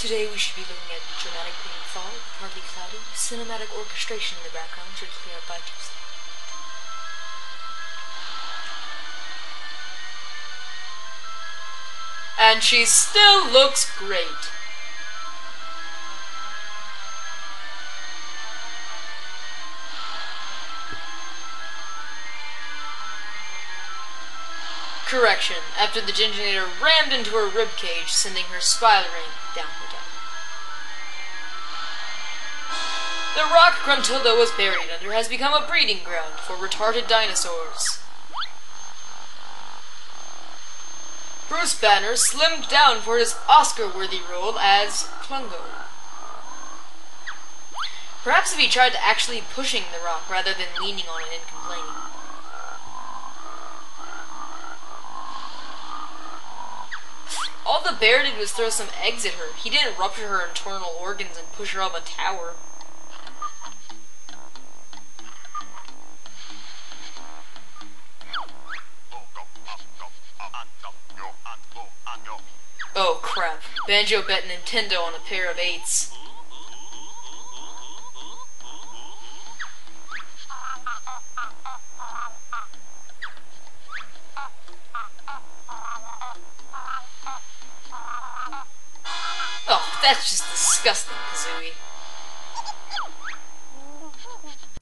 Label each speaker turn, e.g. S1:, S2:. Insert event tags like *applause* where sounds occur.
S1: Today we should be looking at dramatic green fog, partly cloudy, cinematic orchestration in the background should clear up by Tuesday. And she still looks great. Correction, after the Jinjonator rammed into her rib cage, sending her spiraling down her down. The rock Gruntilda was buried under has become a breeding ground for retarded dinosaurs. Bruce Banner slimmed down for his Oscar-worthy role as Klungo. Perhaps if he tried to actually pushing the rock rather than leaning on it and complaining. All the bear did was throw some eggs at her. He didn't rupture her internal organs and push her up a tower. Oh crap. Banjo bet Nintendo on a pair of eights. *laughs* that's just disgusting, Kazooie.